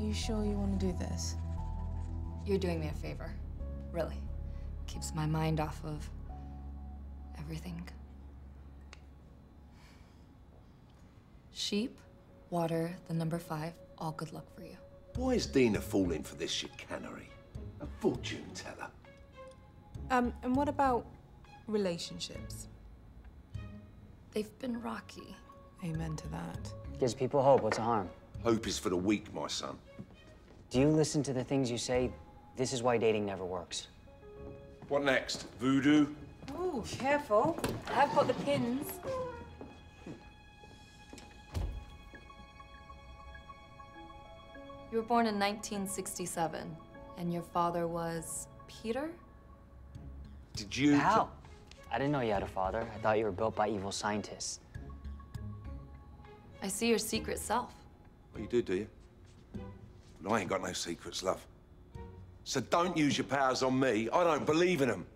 Are you sure you want to do this? You're doing me a favor. Really. Keeps my mind off of everything. Sheep, water, the number five, all good luck for you. Why is Dina falling for this chicanery? A fortune teller. Um, and what about relationships? They've been rocky. Amen to that. Gives people hope. What's the harm? Hope is for the weak, my son. Do you listen to the things you say? This is why dating never works. What next? Voodoo? Oh, careful. I've got the pins. You were born in 1967, and your father was Peter? Did you... How? I didn't know you had a father. I thought you were built by evil scientists. I see your secret self. Well, you do, do you? Well, I ain't got no secrets, love. So don't use your powers on me. I don't believe in them.